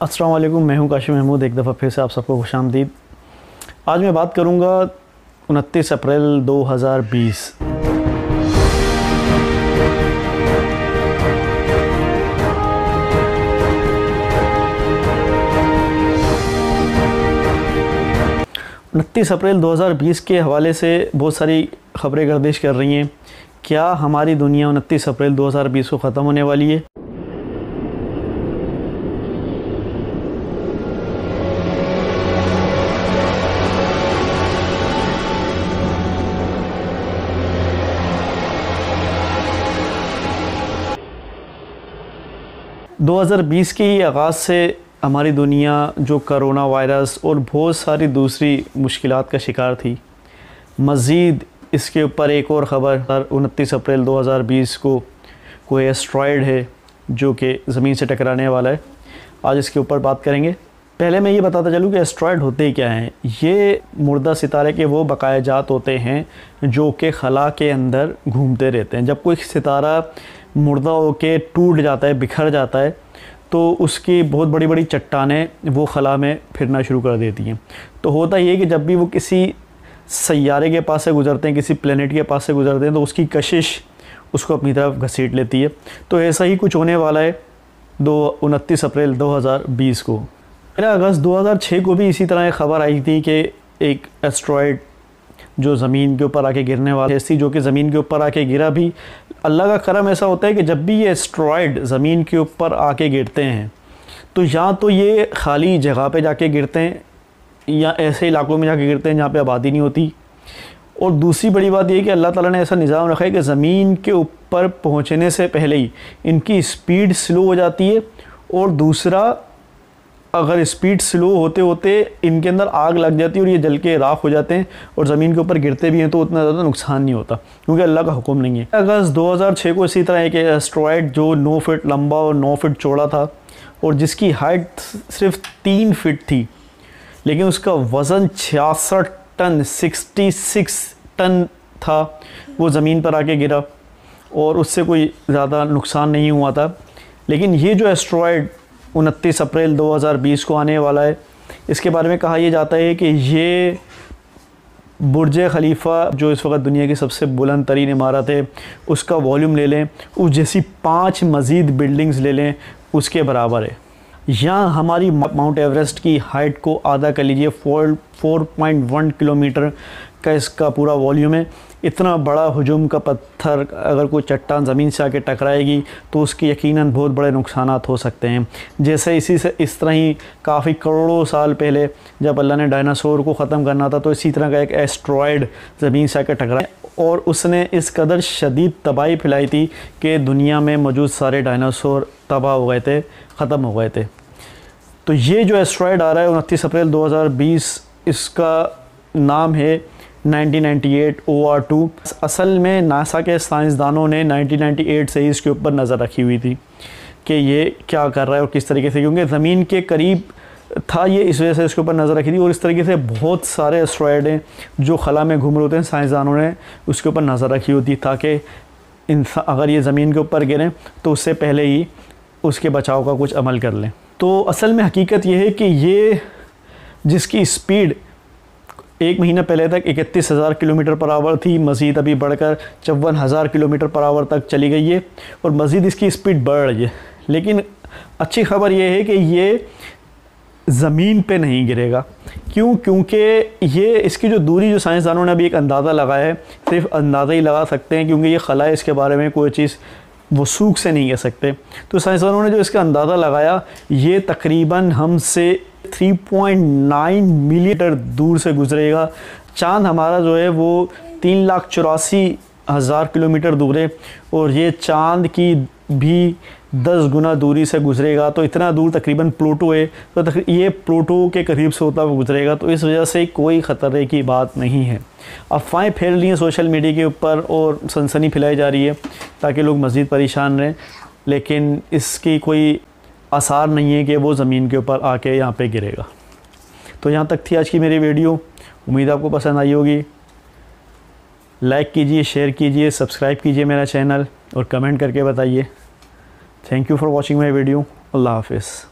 السلام علیکم، میں ہوں کاشی محمود، ایک دفعہ پھر سے آپ سب کو خوش آمدید۔ آج میں بات کروں گا انتیس اپریل دو ہزار بیس۔ انتیس اپریل دو ہزار بیس کے حوالے سے بہت ساری خبریں گردش کر رہی ہیں۔ کیا ہماری دنیا انتیس اپریل دو ہزار بیس کو ختم ہونے والی ہے؟ دو ہزار بیس کے ہی آغاز سے ہماری دنیا جو کرونا وائرس اور بہت ساری دوسری مشکلات کا شکار تھی۔ مزید اس کے اوپر ایک اور خبر انتیس اپریل دو ہزار بیس کو کوئی ایسٹرائڈ ہے جو کہ زمین سے ٹکرانے والا ہے۔ آج اس کے اوپر بات کریں گے۔ پہلے میں یہ بتاتا چلوں کہ ایسٹرائڈ ہوتے ہی کیا ہیں۔ یہ مردہ ستارے کے وہ بقایا جات ہوتے ہیں جو کہ خلا کے اندر گھومتے رہتے ہیں۔ جب کوئی ستارہ مردہ ہو کے ٹوٹ جاتا ہے، بکھر جاتا ہے، تو اس کی بہت بڑی بڑی چٹانیں وہ خلا میں پھرنا شروع کر دیتی ہیں۔ تو ہوتا یہ کہ جب بھی وہ کسی سیارے کے پاس سے گزرتے ہیں، کسی پلینٹ کے پاس سے گزرتے ہیں، تو اس کی کشش اس کو اپنی طرف گھسیٹ لیتی ہے۔ تو ایسا ہی کچھ ہونے والا ہے دو، انتیس اپریل دو ہزار بیس کو۔ پہلا اگست دو ہزار چھ کو بھی اسی طرح ایک خبر آئی تھی کہ ایک ایسٹرائڈ جو زمین کے اوپر آ کے گرنے والی تھی جو کہ زمین کے اوپر آ کے گرا بھی، اللہ کا کرم ایسا ہوتا ہے کہ جب بھی یہ اسٹرائڈ زمین کے اوپر آ کے گرتے ہیں، تو یا تو یہ خالی جگہ پہ جا کے گرتے ہیں یا ایسے علاقوں میں جا کے گرتے ہیں جہاں پہ آبادی نہیں ہوتی۔ اور دوسری بڑی بات یہ کہ اللہ تعالیٰ نے ایسا نظام رکھا ہے کہ زمین کے اوپر پہنچنے سے پہلے ہی ان کی سپیڈ سلو ہو جاتی ہے اور دوسرا اگر اسپیڈ سلو ہوتے ہوتے ان کے اندر آگ لگ جاتی ہے اور یہ جل کے راکھ ہو جاتے ہیں اور زمین کے اوپر گرتے بھی ہیں تو اتنا زیادہ نقصان نہیں ہوتا، کیونکہ اللہ کا حکم نہیں ہے۔ اگست دو ہزار چھ کو اسی طرح ایک ایسٹرائڈ جو نو فٹ لمبا اور نو فٹ چوڑا تھا اور جس کی ہائٹ صرف تین فٹ تھی، لیکن اس کا وزن چھیاسٹھ ٹن سکسٹی سکس ٹن تھا، وہ زمین پر آ کے گرا اور اس سے کوئی زیادہ نقصان نہیں ہوا تھا۔ لیکن یہ جو ایسٹرائڈ انتیس اپریل دو ہزار بیس کو آنے والا ہے۔ اس کے بارے میں کہا یہ جاتا ہے کہ یہ برج خلیفہ جو اس وقت دنیا کی سب سے بلند ترین عمارت ہے، اس کا والیوم لے لیں، اس جیسی پانچ مزید بلڈنگز لے لیں، اس کے برابر ہے۔ یہاں ہماری ماؤنٹ ایوریسٹ کی ہائٹ کو آدھا کر لیجیے four four point one kilometre کا اس کا پورا والیوم ہے۔ اتنا بڑا ہجوم کا پتھر اگر کوئی چٹان زمین سے آ کے ٹکرائے گی تو اس کی یقیناً بہت بڑے نقصانات ہو سکتے ہیں۔ جیسے اسی سے اس طرح ہی کافی کروڑوں سال پہلے جب اللہ نے ڈائناسور کو ختم کرنا تھا تو اسی طرح کا ایک ایسٹرائڈ زمین سے آ کے ٹکرائے اور اس نے اس قدر شدید تباہی پھیلائی تھی کہ دنیا میں موجود سارے ڈائناسور تباہ ہو گئے تھے، ختم ہو گئے تھے۔ تو یہ جو ایسٹرائڈ آ رہا ہے، انتیس اپریل دو ہزار بیس، اس کا نام ہے nineteen ninety eight O R two اصل میں ناسا کے سائنسدانوں نے نائنٹین نائنٹی ایٹ سے ہی اس کے اوپر نظر رکھی ہوئی تھی کہ یہ کیا کر رہا ہے اور کس طریقے سے، کیونکہ زمین کے قریب تھا یہ، اس وجہ سے اس کے اوپر نظر رکھی تھی اور اس طریقے سے بہت سارے اسٹرائڈ ہیں جو خلا میں گھوم رہے ہوتے ہیں، سائنسدانوں نے اس کے اوپر نظر رکھی ہوتی تاکہ انسان، اگر یہ زمین کے اوپر گریں تو اس سے پہلے ہی اس کے بچاؤ کا کچھ عمل کر لیں۔ تو اصل میں حقیقت یہ ہے کہ یہ جس کی اسپیڈ ایک مہینہ پہلے تک اکتیس ہزار کلومیٹر پر آور تھی، مزید ابھی بڑھ کر چون ہزار کلومیٹر پر آور تک چلی گئی ہے اور مزید اس کی اسپیڈ بڑھ رہی ہے۔ لیکن اچھی خبر یہ ہے کہ یہ زمین پہ نہیں گرے گا۔ کیوں؟ کیونکہ یہ اس کی جو دوری، جو سائنسدانوں نے ابھی ایک اندازہ لگایا ہے، صرف اندازہ ہی لگا سکتے ہیں، کیونکہ یہ خلا ہے اس کے بارے میں کوئی چیز وہ سوکھ سے نہیں کہہ سکتے۔ تو سائنسدانوں نے جو اس کا اندازہ لگایا، یہ تقریباً ہم سے 3.9 میلیٹر دور سے گزرے گا۔ چاند ہمارا جو ہے وہ تین لاکھ چوراسی ہزار کلومیٹر دور ہے اور یہ چاند کی بھی دس گنا دوری سے گزرے گا، تو اتنا دور تقریباً پلوٹو ہے، تو یہ پلوٹو کے قریب سے ہوتا ہوا گزرے گا، تو اس وجہ سے کوئی خطرے کی بات نہیں ہے۔ افواہیں پھیل رہی ہیں سوشل میڈیا کے اوپر اور سنسنی پھیلائی جا رہی ہے تاکہ لوگ مزید پریشان رہیں، لیکن اس کی کوئی آثار نہیں ہے کہ وہ زمین کے اوپر آ کے یہاں پہ گرے گا۔ تو یہاں تک تھی آج کی میری ویڈیو۔ امید آپ کو پسند آئی ہوگی۔ لائک کیجیے، شیئر کیجیے، سبسکرائب کیجیے میرا چینل۔ اور کمنٹ کر کے بتائیے. Thank you for watching my video اللہ حافظ.